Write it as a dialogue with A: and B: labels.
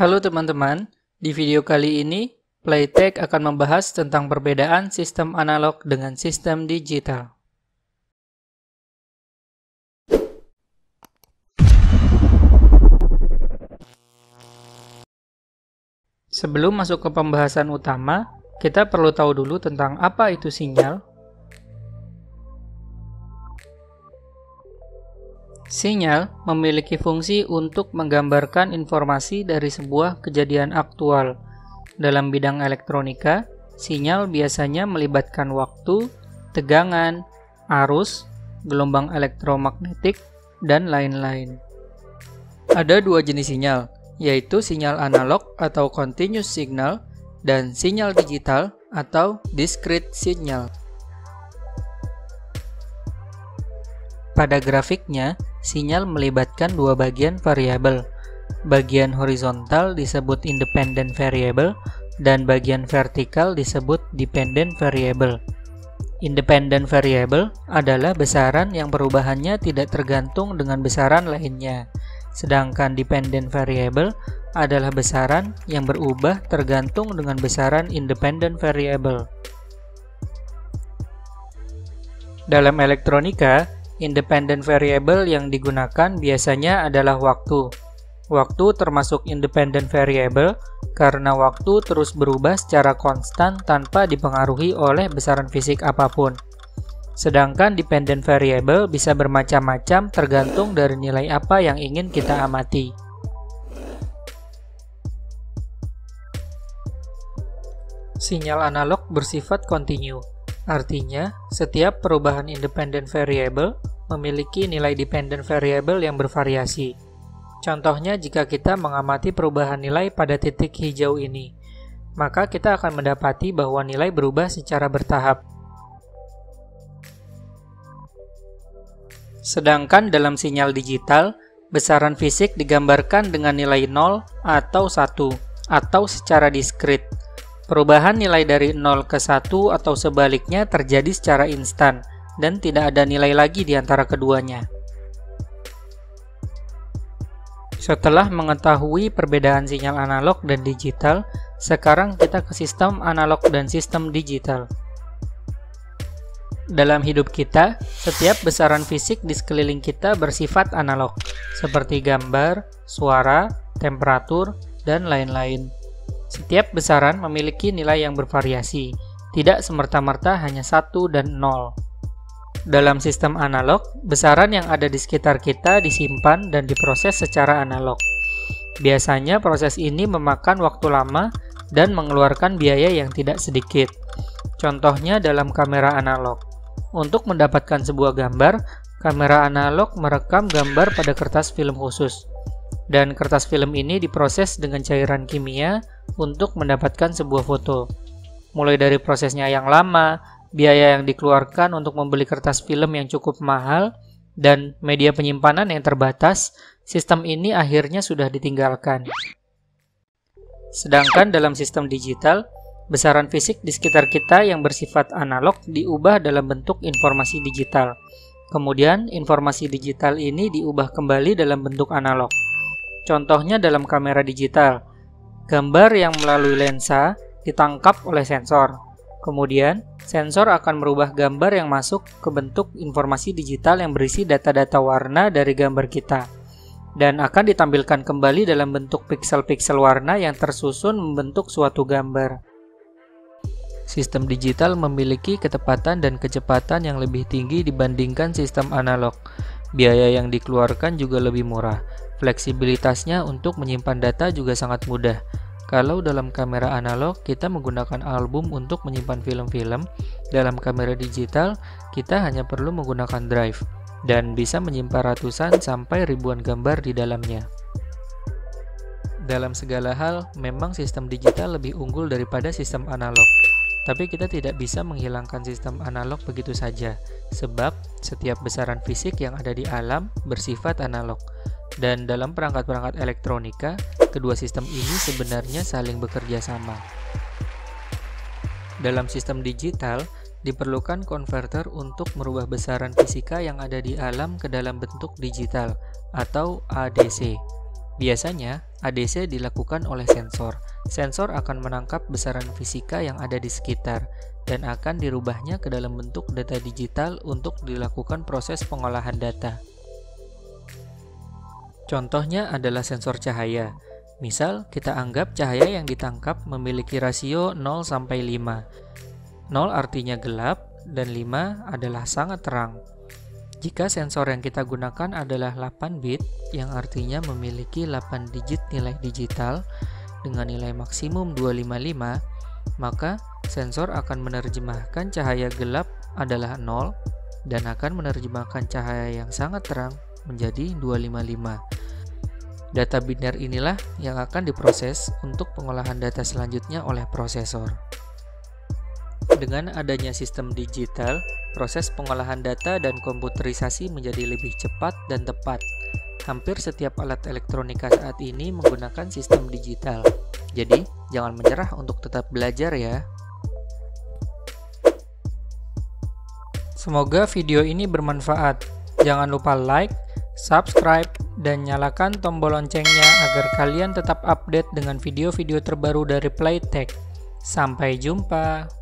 A: Halo teman-teman, di video kali ini Playtech akan membahas tentang perbedaan sistem analog dengan sistem digital. Sebelum masuk ke pembahasan utama, kita perlu tahu dulu tentang apa itu sinyal. Sinyal memiliki fungsi untuk menggambarkan informasi dari sebuah kejadian aktual. Dalam bidang elektronika, sinyal biasanya melibatkan waktu, tegangan, arus, gelombang elektromagnetik, dan lain-lain. Ada dua jenis sinyal, yaitu sinyal analog atau continuous signal dan sinyal digital atau discrete signal. Pada grafiknya, sinyal melibatkan dua bagian variabel. Bagian horizontal disebut independent variable dan bagian vertikal disebut dependent variable. Independent variable adalah besaran yang perubahannya tidak tergantung dengan besaran lainnya. Sedangkan dependent variable adalah besaran yang berubah tergantung dengan besaran independent variable. Dalam elektronika, independent variable yang digunakan biasanya adalah waktu. Waktu termasuk independent variable karena waktu terus berubah secara konstan tanpa dipengaruhi oleh besaran fisik apa pun. Sedangkan dependent variable bisa bermacam-macam tergantung dari nilai apa yang ingin kita amati. Sinyal analog bersifat kontinu, artinya setiap perubahan independent variable memiliki nilai dependent variable yang bervariasi. Contohnya jika kita mengamati perubahan nilai pada titik hijau ini, maka kita akan mendapati bahwa nilai berubah secara bertahap. Sedangkan dalam sinyal digital, besaran fisik digambarkan dengan nilai 0 atau 1 atau secara diskrit. Perubahan nilai dari 0 ke 1 atau sebaliknya terjadi secara instan dan tidak ada nilai lagi di antara keduanya. Setelah mengetahui perbedaan sinyal analog dan digital, sekarang kita ke sistem analog dan sistem digital. Dalam hidup kita, setiap besaran fisik di sekeliling kita bersifat analog, seperti gambar, suara, temperatur, dan lain-lain. Setiap besaran memiliki nilai yang bervariasi, tidak semerta-merta hanya satu dan nol. Dalam sistem analog, besaran yang ada di sekitar kita disimpan dan diproses secara analog. Biasanya proses ini memakan waktu lama dan mengeluarkan biaya yang tidak sedikit. Contohnya dalam kamera analog. Untuk mendapatkan sebuah gambar, kamera analog merekam gambar pada kertas film khusus. Dan kertas film ini diproses dengan cairan kimia untuk mendapatkan sebuah foto. Mulai dari prosesnya yang lama, biaya yang dikeluarkan untuk membeli kertas film yang cukup mahal, dan media penyimpanan yang terbatas, sistem ini akhirnya sudah ditinggalkan. Sedangkan dalam sistem digital, besaran fisik di sekitar kita yang bersifat analog diubah dalam bentuk informasi digital. Kemudian, informasi digital ini diubah kembali dalam bentuk analog. Contohnya dalam kamera digital, gambar yang melalui lensa ditangkap oleh sensor. Kemudian, sensor akan merubah gambar yang masuk ke bentuk informasi digital yang berisi data-data warna dari gambar kita dan akan ditampilkan kembali dalam bentuk pixel-pixel warna yang tersusun membentuk suatu gambar. Sistem digital memiliki ketepatan dan kecepatan yang lebih tinggi dibandingkan sistem analog. Biaya yang dikeluarkan juga lebih murah. Fleksibilitasnya untuk menyimpan data juga sangat mudah. Kalau dalam kamera analog kita menggunakan album untuk menyimpan film-film, dalam kamera digital kita hanya perlu menggunakan drive dan bisa menyimpan ratusan sampai ribuan gambar di dalamnya. Dalam segala hal, memang sistem digital lebih unggul daripada sistem analog. Tapi kita tidak bisa menghilangkan sistem analog begitu saja, sebab setiap besaran fisik yang ada di alam bersifat analog. Dan dalam perangkat-perangkat elektronika, kedua sistem ini sebenarnya saling bekerja sama. Dalam sistem digital, diperlukan konverter untuk merubah besaran fisika yang ada di alam ke dalam bentuk digital atau ADC. Biasanya, ADC dilakukan oleh sensor. Sensor akan menangkap besaran fisika yang ada di sekitar dan akan dirubahnya ke dalam bentuk data digital untuk dilakukan proses pengolahan data. Contohnya adalah sensor cahaya. Misal, kita anggap cahaya yang ditangkap memiliki rasio 0 sampai 5. 0 artinya gelap dan 5 adalah sangat terang. Jika sensor yang kita gunakan adalah 8 bit, yang artinya memiliki 8 digit nilai digital dengan nilai maksimum 255, maka sensor akan menerjemahkan cahaya gelap adalah 0 dan akan menerjemahkan cahaya yang sangat terang menjadi 255. Data biner inilah yang akan diproses untuk pengolahan data selanjutnya oleh prosesor. Dengan adanya sistem digital, proses pengolahan data dan komputerisasi menjadi lebih cepat dan tepat. Hampir setiap alat elektronika saat ini menggunakan sistem digital. Jadi, jangan menyerah untuk tetap belajar ya. Semoga video ini bermanfaat. Jangan lupa like, subscribe, dan nyalakan tombol loncengnya agar kalian tetap update dengan video-video terbaru dari Playtech. Sampai jumpa.